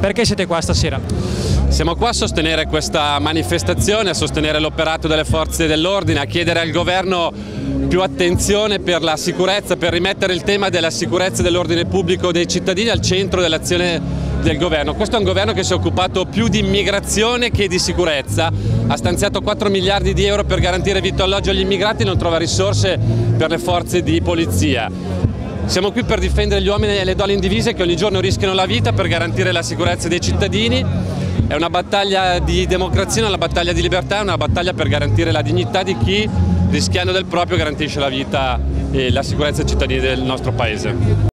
Perché siete qua stasera? Siamo qua a sostenere questa manifestazione, a sostenere l'operato delle forze dell'ordine, a chiedere al governo più attenzione per la sicurezza, per rimettere il tema della sicurezza dell'ordine pubblico dei cittadini al centro dell'azione del governo. Questo è un governo che si è occupato più di immigrazione che di sicurezza, ha stanziato 4 miliardi di euro per garantire vitto alloggio agli immigrati e non trova risorse per le forze di polizia. Siamo qui per difendere gli uomini e le donne in divisa che ogni giorno rischiano la vita per garantire la sicurezza dei cittadini. È una battaglia di democrazia, una battaglia di libertà, una battaglia per garantire la dignità di chi rischiando del proprio garantisce la vita e la sicurezza dei cittadini del nostro Paese.